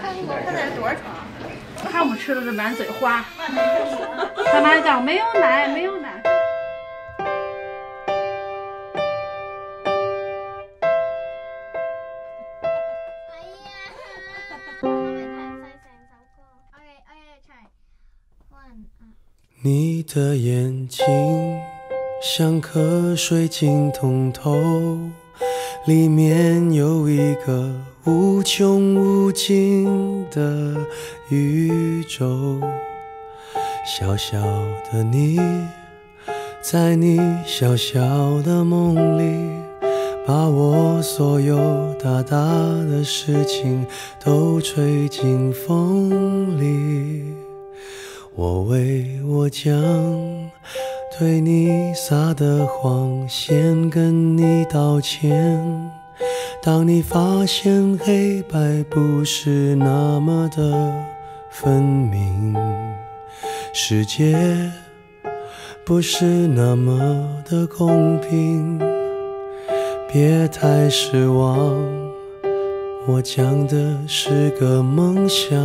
看我看那多少床？看我们吃的这满嘴花。他妈讲没有奶，没有奶。你的眼睛像颗水晶通透，里面有一个无穷无尽的宇宙。小小的你，在你小小的梦里，把我所有大大的事情都吹进风里。我为我将对你撒的谎先跟你道歉。当你发现黑白不是那么的分明，世界不是那么的公平，别太失望。我讲的是个梦想。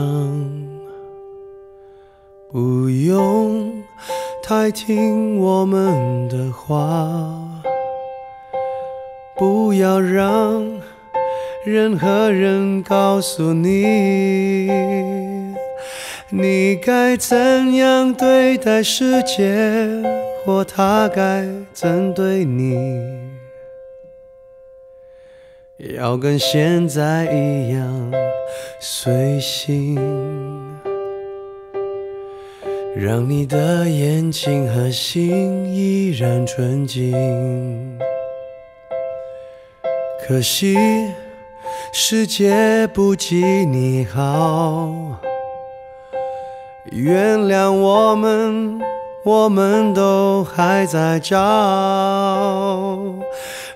不用太听我们的话，不要让任何人告诉你，你该怎样对待世界，或他该怎对你，要跟现在一样随性。让你的眼睛和心依然纯净。可惜世界不及你好，原谅我们，我们都还在找。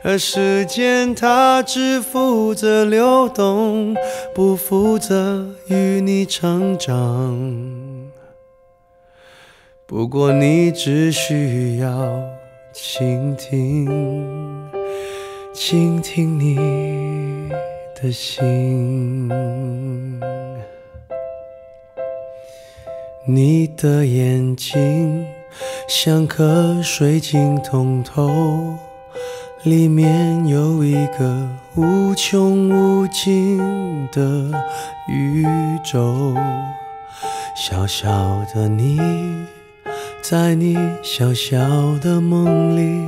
而时间它只负责流动，不负责与你成长。不过你只需要倾听，倾听你的心。你的眼睛像颗水晶通透，里面有一个无穷无尽的宇宙。小小的你。在你小小的梦里，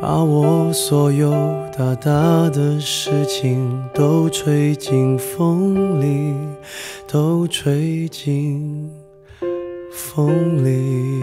把我所有大大的事情都吹进风里，都吹进风里。